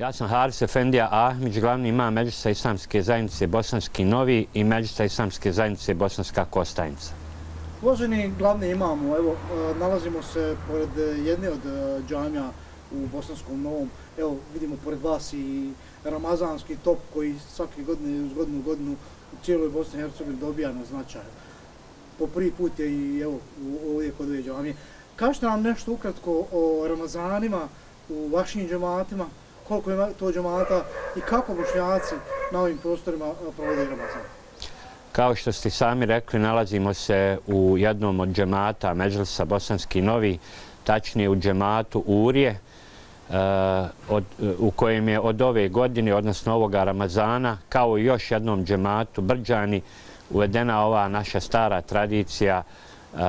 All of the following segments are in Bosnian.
Ja sam Haris Efendija Ahmić, glavni imam Međusa islamske zajednice Bosanski Novi i Međusa islamske zajednice Bosanska Kostajnica. Uvaženi glavni imamo, evo, e, nalazimo se pored jedne od e, džamija u Bosanskom Novom. Evo, vidimo pored vas i ramazanski top koji svake godine uz godinu godinu u cijeloj Bosni i Hercegovini dobija na značaj. Po prvi put je i evo, ovdje kod ove džamije. Kažete nam nešto ukratko o Ramazanima u vašim džematima, koliko ima to džemata i kako bošnjaci na ovim prostorima eh, provode Ramazan? Kao što ste sami rekli, nalazimo se u jednom od džemata Međlisa Bosanski Novi, tačnije u džematu Urije, uh, eh, eh, u kojem je od ove godine, odnosno ovoga Ramazana, kao i još jednom džematu Brđani, uvedena ova naša stara tradicija uh,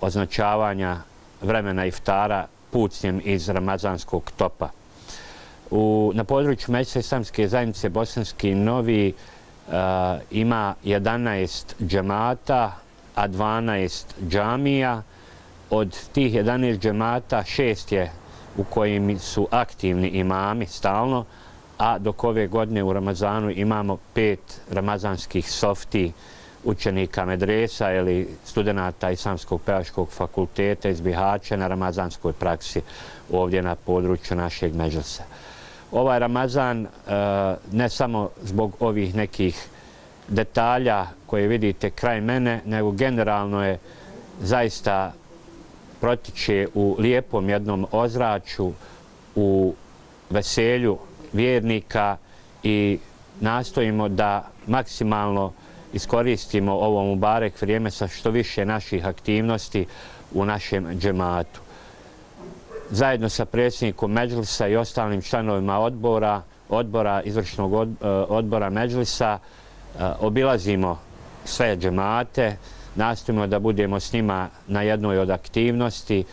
označavanja vremena iftara pucnjem iz ramazanskog topa. U, na području Mesa islamske zajednice Bosanski Novi uh, ima 11 džemata, a 12 džamija. Od tih 11 džemata, šest je u kojim su aktivni imami stalno, a dok ove godine u Ramazanu imamo pet ramazanskih softi učenika medresa ili studenta Islamskog pevačkog fakulteta iz Bihaća na ramazanskoj praksi ovdje na području našeg međusa. Ovaj Ramazan, eh, ne samo zbog ovih nekih detalja koje vidite kraj mene, nego generalno je zaista protiče u lijepom jednom ozraču, u veselju vjernika i nastojimo da maksimalno iskoristimo ovo Mubarek vrijeme sa što više naših aktivnosti u našem džematu. Zajedno sa predsjednikom Međlisa i ostalim članovima odbora, odbora izvršnog e, odbora Međlisa, e, obilazimo sve džemate, nastojimo da budemo s njima na jednoj od aktivnosti.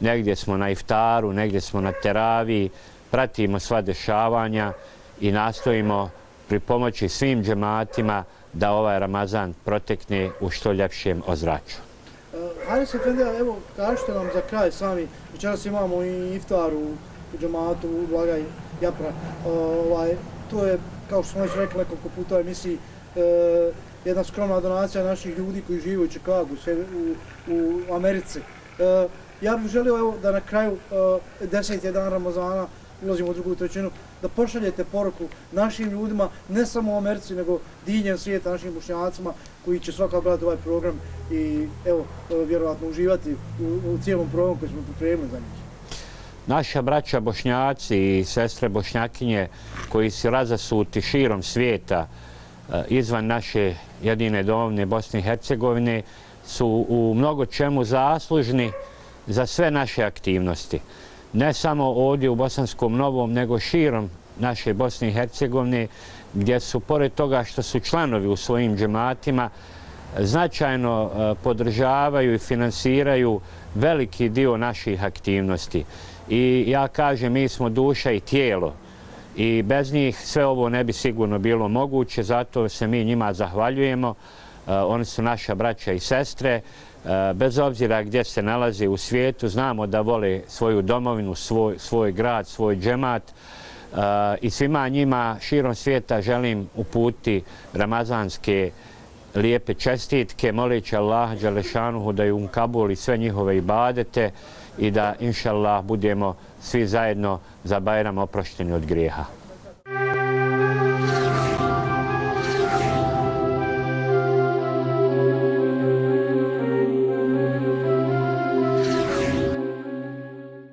Negdje smo na iftaru, negdje smo na teravi, pratimo sva dešavanja i nastojimo pri pomoći svim džematima da ovaj Ramazan protekne u što ljepšem ozraču. Ajde se, Fendija, evo, kažete nam za kraj sami, večeras imamo i iftar u, u džamatu, u Blagaj Japra. Uh, e, ovaj, to je, kao što smo već rekli nekoliko puta u emisiji, uh, jedna skromna donacija naših ljudi koji žive u Čikagu, u, u Americi. Uh, ja bih želio evo, da na kraju uh, deset je dan Ramazana, ulazimo u drugu trećinu, da pošaljete poruku našim ljudima, ne samo u Americi, nego diljem svijeta, našim bušnjacima, koji će svaka gledati ovaj program i evo, vjerovatno uživati u, u cijelom programu koji smo pripremili za njih. Naša braća bošnjaci i sestre bošnjakinje koji su razasuti širom svijeta e, izvan naše jedine domovne Bosne i Hercegovine su u mnogo čemu zaslužni za sve naše aktivnosti ne samo ovdje u Bosanskom Novom, nego širom naše Bosne i Hercegovine, gdje su, pored toga što su članovi u svojim džematima, značajno e, podržavaju i finansiraju veliki dio naših aktivnosti. I ja kažem, mi smo duša i tijelo i bez njih sve ovo ne bi sigurno bilo moguće, zato se mi njima zahvaljujemo. E, oni su naša braća i sestre. E, bez obzira gdje se nalazi u svijetu, znamo da vole svoju domovinu, svoj, svoj grad, svoj džemat e, i svima njima širom svijeta želim uputi ramazanske lijepe čestitke, moleći Allah Đalešanuhu da ju unkabuli sve njihove ibadete i da, inša Allah, budemo svi zajedno za Bajram oprošteni od grijeha.